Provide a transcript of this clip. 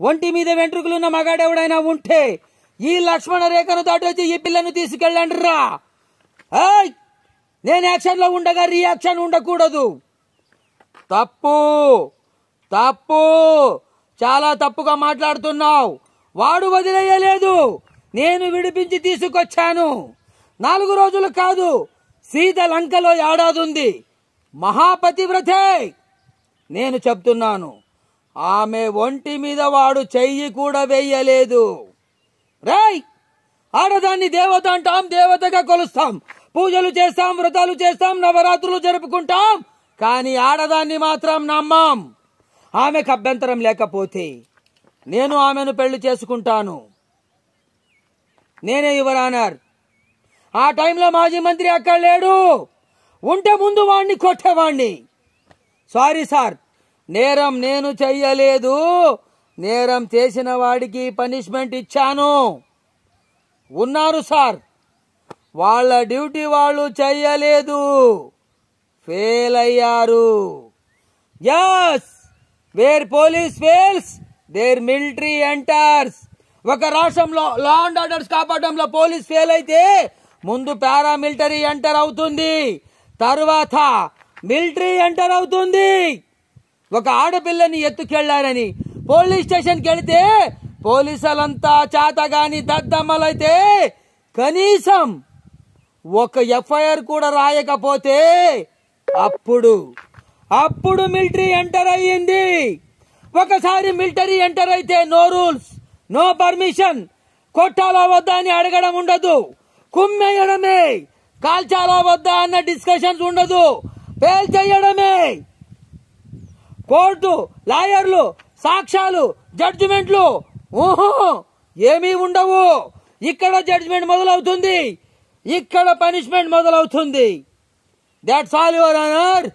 ఒంటి మీద వెంట్రుకలున్న మగాడెవడైనా ఉంటే ఈ లక్ష్మణ రేఖను దాటొచ్చి ఈ పిల్లను తీసుకెళ్ళండి రా నేను యాక్షన్లో ఉండగా రియాక్షన్ ఉండకూడదు. తప్పు! తప్పు! చాలా తప్పుగా మాట్లాడుతున్నావు. వాడు వదిలేయలేదు. నేను విడిపించి తీసుకొచ్చాను. నాలుగు రోజులు కాదు సీత లంకలో ఏడాది ఉంది మహాపతివ్రతే! నేను చెప్తున్నాను. ఆమె ఒంటి మీద వాడు చెయ్యి కూడా వెయ్యలేదు రాయ్! ఆడదాన్ని దేవత అంటాం దేవతగా కొలుస్తాం. పూజలు చేస్తాం వ్రతాలు చేస్తాం నవరాత్రులు జరుపుకుంటాం. కానీ ఆడదాన్ని మాత్రం నమ్మం. ఆమెకు అభ్యంతరం లేకపోతే నేను ఆమెను పెళ్ళి చేసుకుంటాను. నేనే యువరానర్ ఆ టైంలో మాజీ మంత్రి అక్కడ లేడు. ఉంటే ముందు వాణ్ణి కొట్టేవాణ్ణి. Sorry sir. నేరం నేను చెయ్యలేదు. నేరం చేసిన వాడికి పనిష్మెంట్ ఇచ్చాను. ఉన్నారు సార్. వాళ్ళ డ్యూటీ వాళ్ళు చెయ్యలేదు. ఫెయిల్ అయ్యారు. Yes! Where police fails there military enters. ఒక రాష్ట్రంలో లా అండ్ ఆర్డర్స్ కాపాడడంలో పోలీస్ ఫెయిల్ అయితే ముందు పారామిలిటరీ ఎంటర్ అవుతుంది. తర్వాత మిలిటరీ ఎంటర్ అవుతుంది. ఒక ఆడపిల్లని ఎత్తుకెళ్ళారని పోలీస్ స్టేషన్కి వెళితే పోలీసులంతా చాతగాని దద్దమ్మలైతే కనీసం ఒక ఎఫ్ఐఆర్ కూడా రాయకపోతే అప్పుడు అప్పుడు మిలిటరీ ఎంటర్ అయ్యింది. ఒకసారి మిలిటరీ ఎంటర్ అయితే నో రూల్స్ నో పర్మిషన్. కొట్టాలా వద్దా అని అడగడం ఉండదు. కుమ్మేయడమే. కాల్చాలా వద్దా అన్న డిస్కషన్స్ ఉండదు. పేల్ చేయడమే. కోర్టు లాయర్లు సాక్ష్యాలు జడ్జిమెంట్లు. ఊహు ఏమీ ఉండవు. ఇక్కడ జడ్జిమెంట్ మొదలవుతుంది. ఇక్కడ పనిష్మెంట్ మొదలవుతుంది. That's all your honour